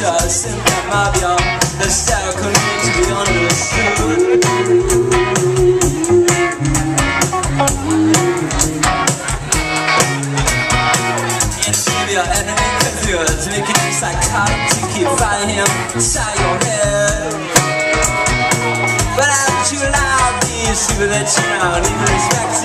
balance. It's a symptom of your hysterical need to be understood. Your enemy you psychotic to keep fighting him inside your head. But I'm too loud, these people that you don't even respect